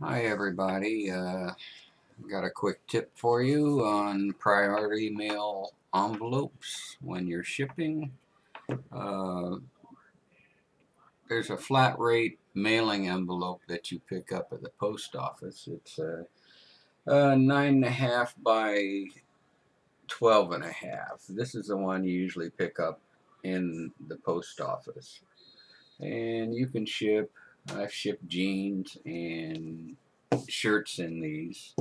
Hi everybody, uh, got a quick tip for you on priority mail envelopes when you're shipping. Uh, there's a flat rate mailing envelope that you pick up at the post office. It's a, a nine and a half by twelve and a half. This is the one you usually pick up in the post office. And you can ship I've shipped jeans and shirts in these,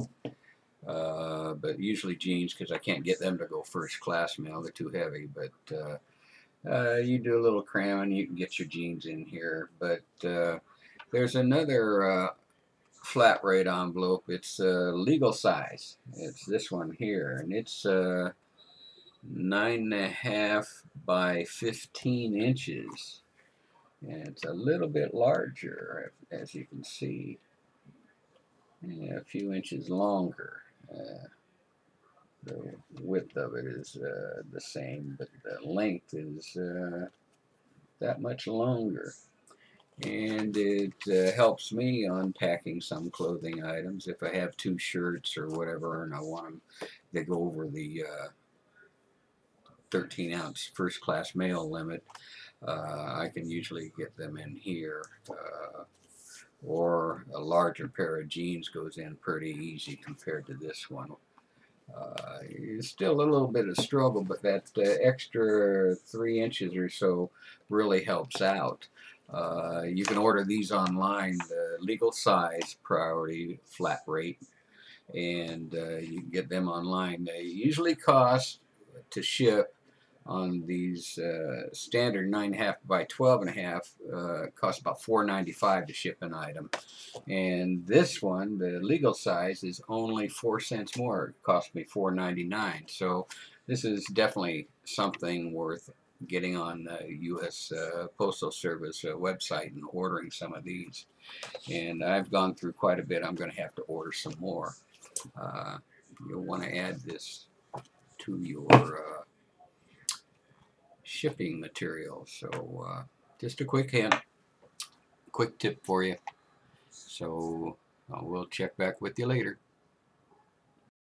uh, but usually jeans because I can't get them to go first class mail. They're too heavy. But uh, uh, you do a little cramming, you can get your jeans in here. But uh, there's another uh, flat rate envelope. It's uh, legal size. It's this one here, and it's nine and a half by 15 inches and it's a little bit larger as you can see. A few inches longer. Uh, the width of it is uh, the same but the length is uh, that much longer. And it uh, helps me unpacking some clothing items. If I have two shirts or whatever and I want them to go over the uh, 13 ounce first class mail limit I can usually get them in here. Uh, or a larger pair of jeans goes in pretty easy compared to this one. Uh, it's still a little bit of struggle, but that uh, extra three inches or so really helps out. Uh, you can order these online, the legal size priority flat rate, and uh, you can get them online. They usually cost to ship on these uh, standard 9.5 by 12.5 uh, about $4.95 to ship an item. And this one, the legal size, is only 4 cents more. It cost me $4.99. So this is definitely something worth getting on the U.S. Uh, Postal Service uh, website and ordering some of these. And I've gone through quite a bit. I'm going to have to order some more. Uh, you'll want to add this to your uh, shipping material. So uh, just a quick hint, quick tip for you. So uh, we'll check back with you later.